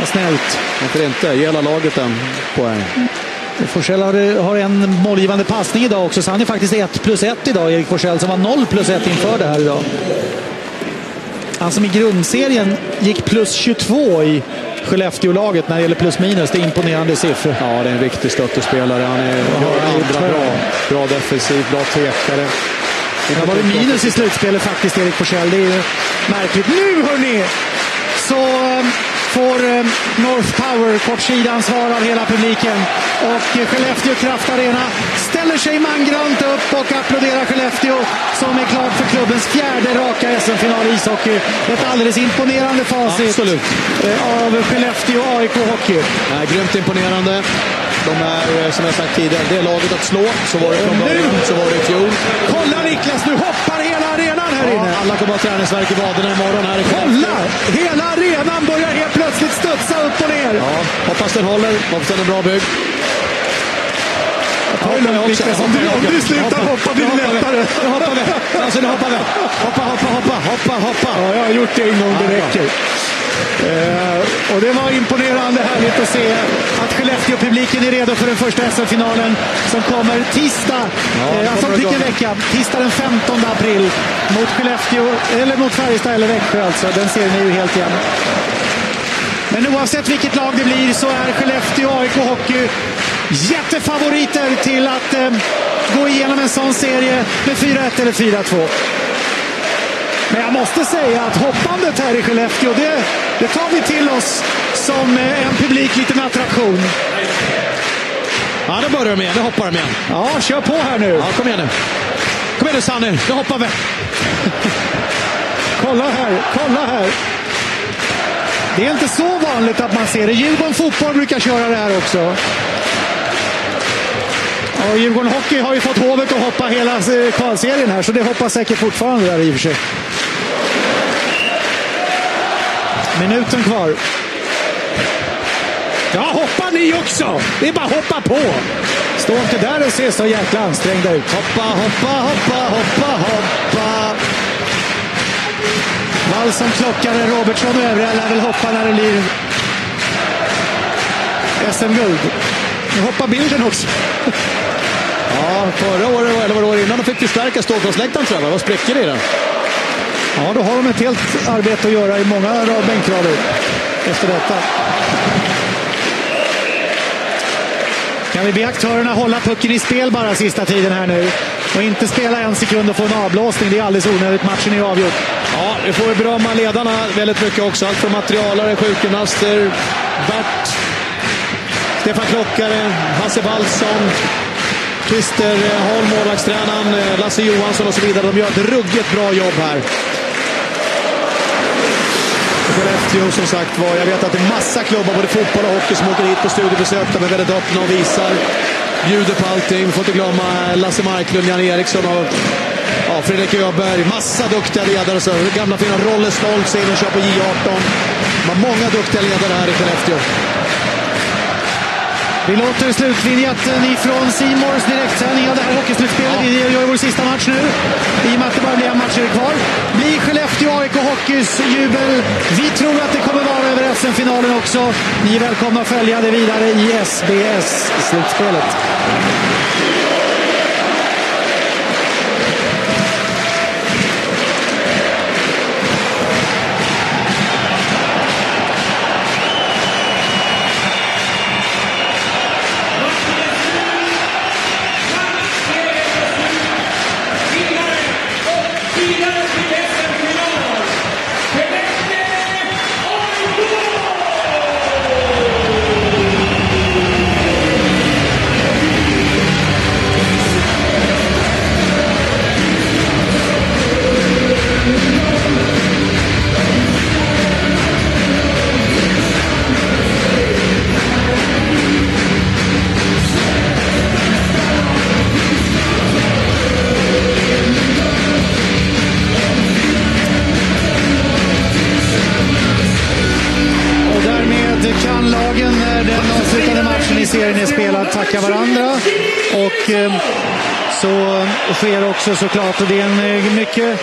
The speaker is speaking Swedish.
Ja, snällt. Varför inte? Ge hela laget en poäng. Forsell har, har en målgivande passning idag också, så han är faktiskt 1 plus 1 idag, Erik Forsell, som var 0 plus 1 inför det här idag. Han som i grundserien gick plus 22 i Skellefteå-laget när det gäller plus minus. Det är imponerande siffror. Ja, det är en riktig stöttespelare. Han är bra andra, bra, bra defensiv, bra tekare. Det var det minus i slutspelet faktiskt, Erik Forsell. Det är ju märkligt. Nu hörni! Så um, får um, North Power kortsidansvar av hela publiken. Och uh, Skellefteå Kraft Arena ställer sig mangrant upp och applåderar Skellefteå som är klart för klubbens fjärde raka SM-final i ishockey. Ett alldeles imponerande facit Absolut. uh, av Skellefteå AIK Hockey. Ja, grymt imponerande. De är, eh, som jag sagt tidigare, det är laget att slå. Så var det från början, så var det i fjol. Kolla Niklas, nu hoppar hela arenan här Ja, inne! alla kommer ha träningsvärk i vaderna imorgon här ikväll. Kolla! Hela arenan börjar helt plötsligt studsa upp och ner. Ja, hoppas den håller. Hoppas den är bra byggd. Ta det lugnt Niklas, om du, om du slutar hoppa blir det lättare. Nu hoppar vi! Alltså, nu hoppar vi! Hoppa, hoppa, hoppa, hoppa, hoppa! Ja, jag har gjort det en gång, det räcker. Eh, och det var imponerande härligt att se att Skellefteå-publiken är redo för den första SM-finalen som kommer tisdag, Ja, eh, alltså vilken vecka? Tisdag den 15 april mot Skellefteå, eller mot Färjestad eller Växjö alltså. Den serien är ju helt jämn. Men oavsett vilket lag det blir så är Skellefteå AIK Hockey jättefavoriter till att eh, gå igenom en sån serie med 4-1 eller 4-2. Men jag måste säga att hoppandet här i Skellefteå, det, det tar vi till oss som eh, en publik liten attraktion. Ja, nu börjar de igen. Nu hoppar de igen. Ja, kör på här nu. Ja, kom igen nu. Kom igen nu Sanny, nu hoppar vi. Kolla här, kolla här. Det är inte så vanligt att man ser det. Djurgården Fotboll brukar köra det här också. Och Djurgården Hockey har ju fått hovet att hoppa hela eh, kvalserien här, så det hoppas säkert fortfarande där i och för sig. Minuten kvar. Ja, hoppa ni också! Det är bara att hoppa på! Stå inte där och se så jäkla ansträngda ut. Hoppa, hoppa, hoppa, hoppa, hoppa. Wallson klockare, Robertsson och övriga lär väl hoppa när det blir SM-guld. Nu hoppar bilden också. Ja, förra året, eller var det året innan, de fick förstärka ståplatsläktaren tror jag. Det var sprickor i den. Ja, då har de ett helt arbete att göra i många rad- bänkrader efter detta. Kan vi be aktörerna hålla pucken i spel bara sista tiden här nu? Och inte spela en sekund och få en avblåsning. Det är alldeles onödigt. Matchen är avgjord. Ja, vi får berömma ledarna väldigt mycket också. Allt från materialare, sjukgymnaster, Bert, Stefan Klockare, Hasse Wallson, Christer Holm, målvaktstränaren, Lasse Johansson och så vidare. De gör ett ruggigt bra jobb här. Skellefteå som sagt var, jag vet att det är massa klubbar, både fotboll och hockey, som åker hit på studiebesök. De är väldigt öppna och visar, bjuder på allting. Vi får inte glömma Lasse Marklund, Jan Eriksson och ja, Fredrik Öberg. Massa duktiga ledare. Så gamla fina Rolle Stoltz in och kör på J18. De har många duktiga ledare här i Skellefteå. Vi låter slutvinjetten ifrån Simors direktsändning av det här hockeyslutspelet. Vi gör vår sista match nu. I och med att det bara blir en match kvar. Blir Skellefteå AIK Hockeys jubel. Vi tror att det kommer vara över SM-finalen också. Ni är välkomna att följa det vidare i SBS-slutspelet. Är tacka varandra. Och ehm, så sker också såklart, och det är en eh, mycket